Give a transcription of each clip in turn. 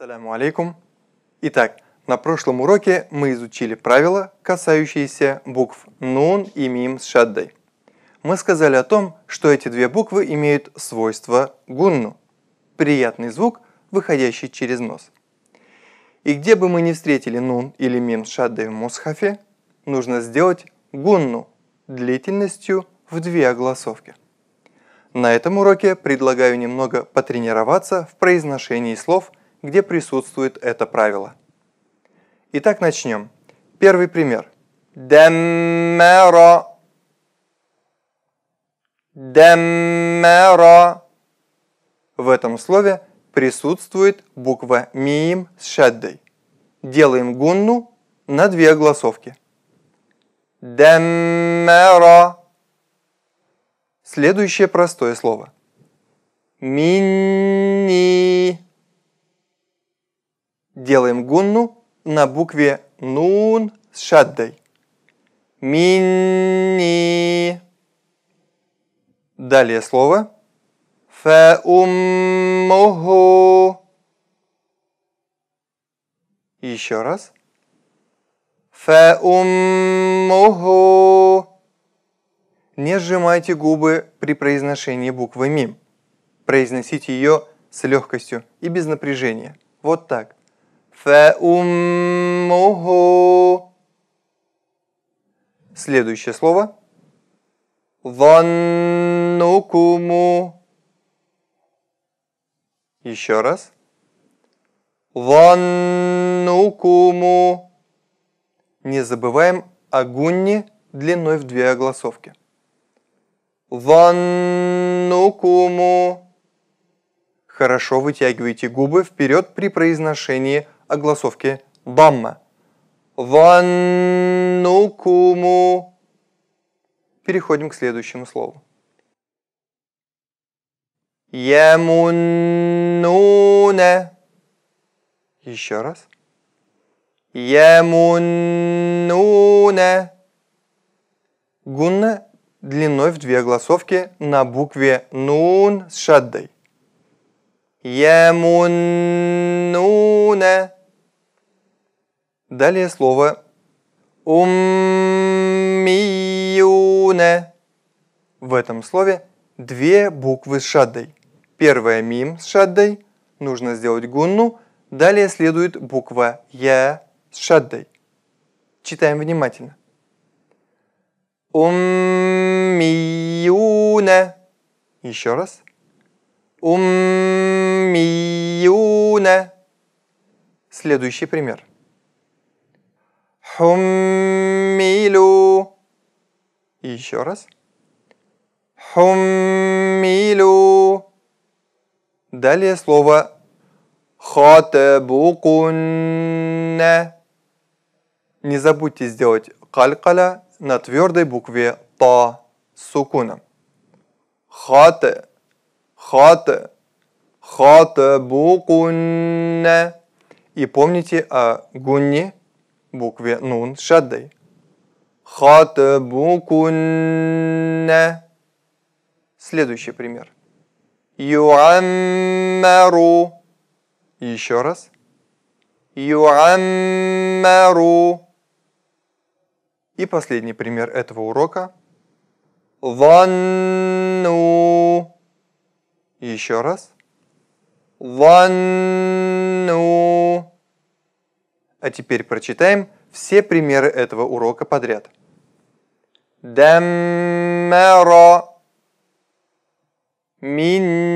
Ассаляму алейкум. Итак, на прошлом уроке мы изучили правила, касающиеся букв нун и мим с шаддой. Мы сказали о том, что эти две буквы имеют свойство гунну – приятный звук, выходящий через нос. И где бы мы ни встретили нун или мим с шаддой в мусхафе, нужно сделать гунну длительностью в две огласовки. На этом уроке предлагаю немного потренироваться в произношении слов – где присутствует это правило. Итак, начнем. Первый пример. Даммара. Даммара. В этом слове присутствует буква мим с шаддой. Делаем гунну на две огласовки. Даммара. Следующее простое слово. Минни делаем гунну на букве нун с шаддой. Минни. Далее слово. Фауммуху. Еще раз. Фауммуху. Не сжимайте губы при произношении буквы мим. Произносите ее с легкостью и без напряжения. Вот так. فأمه Следующее слово. Ваннукуму. Еще раз. Ваннукуму. Не забываем о гунне длиной в две огласовки. Ваннукуму. Хорошо вытягивайте губы вперед при произношении огласовки дамма. Ваннукуму. Переходим к следующему слову. Ямуннуна. Еще раз. Ямуннуна. Гунна длиной в две огласовки на букве нун с шаддой. Ямуннуна. Далее слово уммиюна. В этом слове две буквы с шаддой. Первая мим с шаддой, нужно сделать гунну, далее следует буква я с шаддой. Читаем внимательно. Уммиюна. Еще раз. Уммиюна. Следующий пример. Хуммилу. еще раз. Хуммилу. Далее слово хатабукунна. Не забудьте сделать калькаля на твердой букве та с сукуном. Хата, хата, хатабукунна. И помните о гунне букве нун с шаддой. Хатбукунна. Следующий пример. Юаммару. Еще раз. Юаммару. И последний пример этого урока. Ванну. Еще раз. Ванну. А теперь прочитаем все примеры этого урока подряд. Даммара минни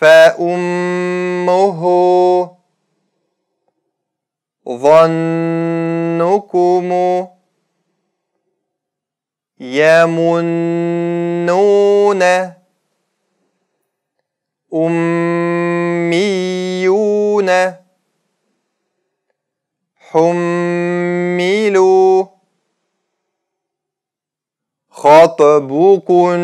فأمه ظنكم يمنون أمي حملوا خطبكن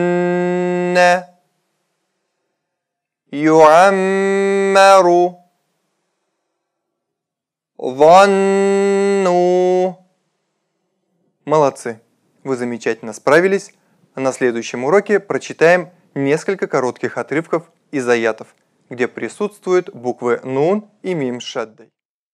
يعمر ظنوا Молодцы! Вы замечательно справились. А на следующем уроке прочитаем несколько коротких отрывков из аятов, где присутствуют буквы нун и мим с шаддой.